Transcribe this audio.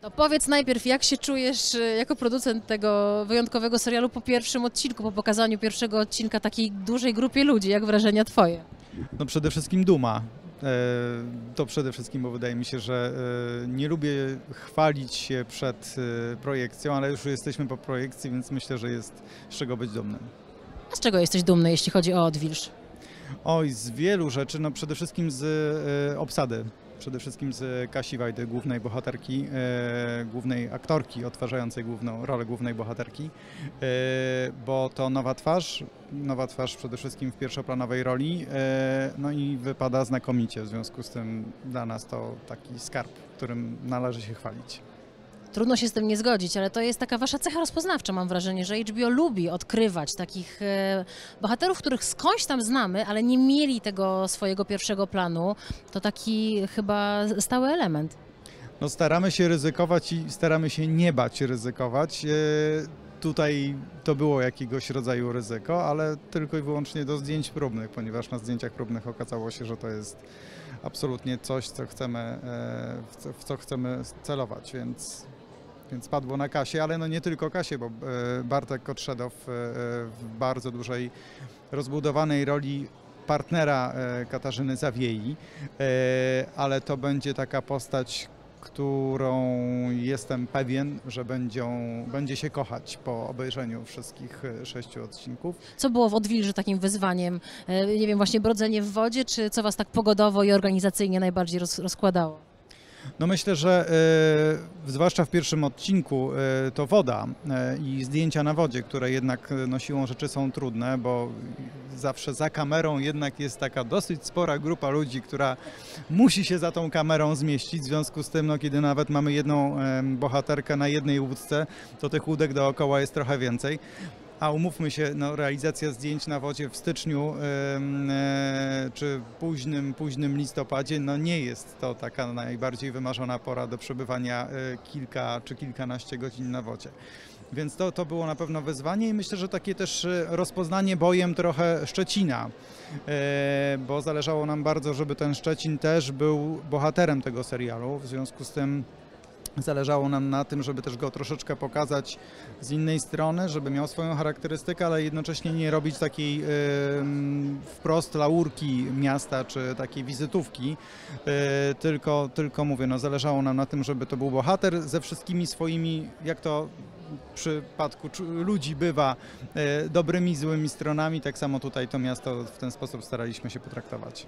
To powiedz najpierw, jak się czujesz y, jako producent tego wyjątkowego serialu po pierwszym odcinku, po pokazaniu pierwszego odcinka takiej dużej grupie ludzi, jak wrażenia twoje? No przede wszystkim duma. E, To przede wszystkim, bo wydaje mi się, że e, nie lubię chwalić się przed e, projekcją, ale już jesteśmy po projekcji, więc myślę, że jest z czego być dumnym. A z czego jesteś dumny, jeśli chodzi o Odwilż? Oj, z wielu rzeczy, no przede wszystkim z obsady. Przede wszystkim z Kasi Wajdy, głównej bohaterki, e, głównej aktorki odtwarzającej główną rolę głównej bohaterki, e, bo to nowa twarz, nowa twarz przede wszystkim w pierwszoplanowej roli, e, no i wypada znakomicie, w związku z tym dla nas to taki skarb, którym należy się chwalić. Trudno się z tym nie zgodzić, ale to jest taka wasza cecha rozpoznawcza, mam wrażenie, że HBO lubi odkrywać takich e, bohaterów, których skądś tam znamy, ale nie mieli tego swojego pierwszego planu. To taki chyba stały element. No staramy się ryzykować i staramy się nie bać ryzykować. E, Tutaj to było jakiegoś rodzaju ryzyko, ale tylko i wyłącznie do zdjęć próbnych, ponieważ na zdjęciach próbnych okazało się, że to jest absolutnie coś, co chcemy, e, w co, w co chcemy celować, więc, więc padło na Kasię, ale no nie tylko Kasię, bo e, Bartek Kotrzedow e, w bardzo dużej, rozbudowanej roli partnera e, Katarzyny Zawiei, e, ale to będzie taka postać, którą jestem pewien, że będzie się kochać po obejrzeniu wszystkich e, sześciu odcinków. Co było w Odwilży takim wyzwaniem? E, Nie wiem, właśnie brodzenie w wodzie, czy co was tak pogodowo i organizacyjnie najbardziej roz, rozkładało? No myślę, że e, zwłaszcza w pierwszym odcinku e, to woda e, i zdjęcia na wodzie, które jednak no, siłą rzeczy są trudne, bo zawsze za kamerą jednak jest taka dosyć spora grupa ludzi, która musi się za tą kamerą zmieścić. W związku z tym, no, kiedy nawet mamy jedną bohaterkę na jednej łódce, to tych łódek dookoła jest trochę więcej. A umówmy się, no, realizacja zdjęć na wodzie w styczniu e, czy późnym, późnym listopadzie, no nie jest to taka najbardziej wymarzona pora do przebywania e, kilka czy kilkanaście godzin na wodzie. Więc to, to było na pewno wyzwanie i myślę, że takie też e, rozpoznanie bojem trochę Szczecina, bo zależało nam bardzo, żeby ten Szczecin też był bohaterem tego serialu. W związku z tym Zależało nam na tym, żeby też go troszeczkę pokazać z innej strony, żeby miał swoją charakterystykę, ale jednocześnie nie robić takiej em, wprost laurki miasta czy takiej wizytówki, e, tylko, tylko mówię, no zależało nam na tym, żeby to był bohater ze wszystkimi swoimi, jak to w przypadku ludzi bywa, e, dobrymi, złymi stronami, tak samo tutaj to miasto w ten sposób staraliśmy się potraktować.